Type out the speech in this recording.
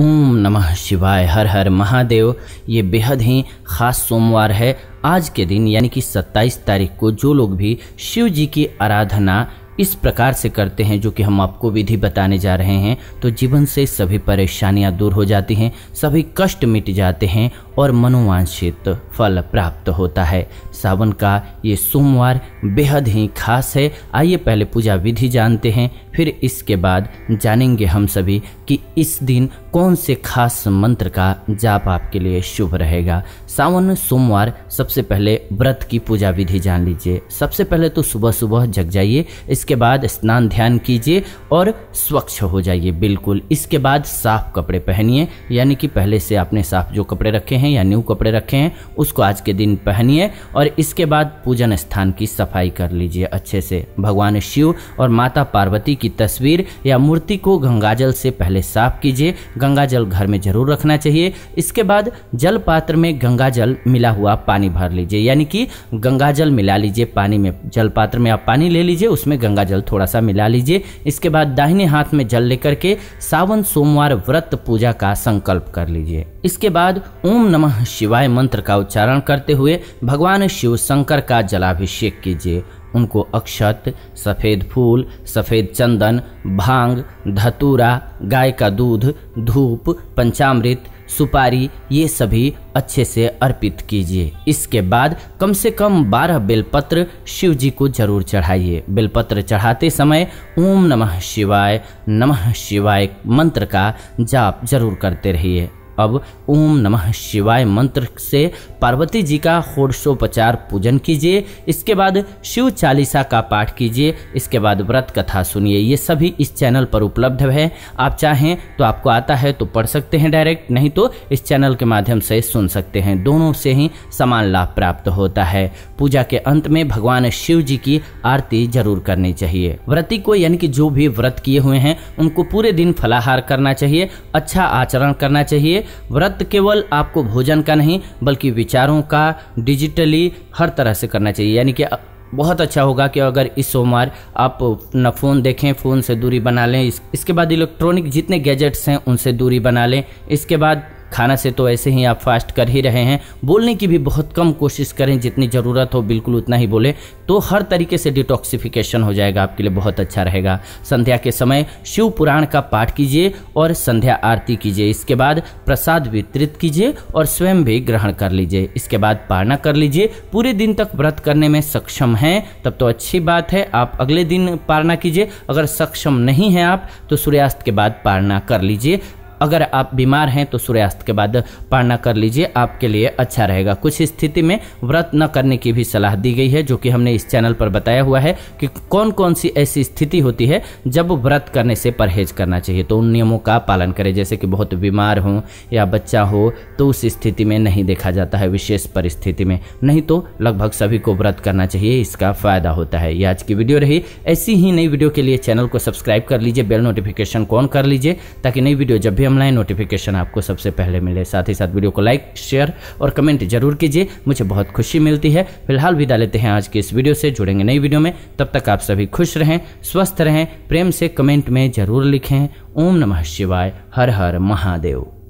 ओम नमः शिवाय, हर हर महादेव। ये बेहद ही खास सोमवार है। आज के दिन, यानी कि 27 तारीख को, जो लोग भी शिव जी की आराधना इस प्रकार से करते हैं, जो कि हम आपको विधि बताने जा रहे हैं तो जीवन से सभी परेशानियाँ दूर हो जाती हैं, सभी कष्ट मिट जाते हैं और मनोवांछित फल प्राप्त होता है। सावन का ये सोमवार बेहद ही खास है। आइए पहले पूजा विधि जानते हैं, फिर इसके बाद जानेंगे हम सभी कि इस दिन कौन से खास मंत्र का जाप आपके लिए शुभ रहेगा। सावन, सोमवार, सबसे पहले व्रत की पूजा विधि जान लीजिए। सबसे पहले तो सुबह सुबह जग जाइए, इसके बाद स्नान ध्यान कीजिए और स्वच्छ हो जाइए, बिल्कुल। इसके बाद साफ़ कपड़े पहनिए, यानी कि पहले से आपने साफ़ जो कपड़े रखे या न्यू कपड़े रखे हैं, उसको आज के दिन पहनिए और इसके बाद पूजन स्थान की सफ़ाई कर लीजिए अच्छे से। भगवान शिव और माता पार्वती की तस्वीर या मूर्ति को गंगाजल से पहले साफ़ कीजिए। गंगाजल घर में ज़रूर रखना चाहिए। इसके बाद जल पात्र में गंगाजल मिला हुआ पानी भर लीजिए। यानी कि गंगाजल मिला लीजिए पानी में। जल पात्र में आप पानी ले लीजिए, उसमें गंगाजल थोड़ा सा मिला लीजिए। इसके बाद दाहिने हाथ में जल लेकर के सावन सोमवार व्रत पूजा का संकल्प कर लीजिए। इसके बाद ओम नमः शिवाय मंत्र का उच्चारण करते हुए भगवान शिव शंकर का जलाभिषेक कीजिए। उनको अक्षत, सफ़ेद फूल, सफ़ेद चंदन, भाँग, धतूरा, गाय का दूध, धूप, पंचामृत, सुपारी, ये सभी अच्छे से अर्पित कीजिए। इसके बाद कम से कम बारह बेलपत्र शिव जी को ज़रूर चढ़ाइए। बेलपत्र चढ़ाते समय ओम नमः शिवाय नमः शिवाय मंत्र का जाप ज़रूर करते रहिए। अब ओम नमः शिवाय मंत्र से पार्वती जी का षोडशोपचार पूजन कीजिए। इसके बाद शिव चालीसा का पाठ कीजिए। इसके बाद व्रत कथा सुनिए। ये सभी इस चैनल पर उपलब्ध है। आप चाहें तो आपको आता है तो पढ़ सकते हैं डायरेक्ट, नहीं तो इस चैनल के माध्यम से सुन सकते हैं। दोनों से ही समान लाभ प्राप्त होता है। पूजा के अंत में भगवान शिव जी की आरती ज़रूर करनी चाहिए। व्रती को यानी कि जो भी व्रत किए हुए हैं, उनको पूरे दिन फलाहार करना चाहिए अच्छा आचरण करना चाहिए। व्रत केवल आपको भोजन का नहीं बल्कि विचारों का डिजिटली हर तरह से करना चाहिए। यानी कि बहुत अच्छा होगा कि अगर इस सोमवार आप न फ़ोन देखें फ़ोन से दूरी बना लें। इस, इसके बाद इलेक्ट्रॉनिक जितने गैजेट्स हैं उनसे दूरी बना लें। इसके बाद खाना से तो ऐसे ही आप फास्ट कर ही रहे हैं। बोलने की भी बहुत कम कोशिश करें, जितनी ज़रूरत हो, बिल्कुल उतना ही बोले। तो हर तरीके से डिटॉक्सिफिकेशन हो जाएगा, आपके लिए बहुत अच्छा रहेगा। संध्या के समय शिव पुराण का पाठ कीजिए और संध्या आरती कीजिए। इसके बाद प्रसाद वितरित कीजिए और स्वयं भी ग्रहण कर लीजिए। इसके बाद पारणा कर लीजिए। पूरे दिन तक व्रत करने में सक्षम हैं, तब तो अच्छी बात है। आप अगले दिन पारणा कीजिए। अगर सक्षम नहीं हैं आप तो सूर्यास्त के बाद पारणा कर लीजिए। अगर आप बीमार हैं तो सूर्यास्त के बाद पारणा कर लीजिए, आपके लिए अच्छा रहेगा। कुछ स्थिति में व्रत न करने की भी सलाह दी गई है, जो कि हमने इस चैनल पर बताया हुआ है कि कौन कौन सी ऐसी स्थिति होती है जब व्रत करने से परहेज करना चाहिए। तो उन नियमों का पालन करें, जैसे कि बहुत बीमार हो या बच्चा हो तो उस स्थिति में नहीं देखा जाता है, विशेष परिस्थिति में। नहीं तो लगभग सभी को व्रत करना चाहिए, इसका फ़ायदा होता है। ये आज की वीडियो रही। ऐसी ही नई वीडियो के लिए चैनल को सब्सक्राइब कर लीजिए, बेल नोटिफिकेशन को ऑन कर लीजिए, ताकि नई वीडियो जब भी लाएँ नोटिफिकेशन आपको सबसे पहले मिले। साथ ही साथ वीडियो को लाइक शेयर और कमेंट ज़रूर कीजिए। मुझे बहुत खुशी मिलती है। फ़िलहाल विदा लेते हैं आज के इस वीडियो से। जुड़ेंगे नई वीडियो में। तब तक आप सभी खुश रहें, स्वस्थ रहें, प्रेम से कमेंट में ज़रूर लिखें। ओम नमः शिवाय। हर हर महादेव।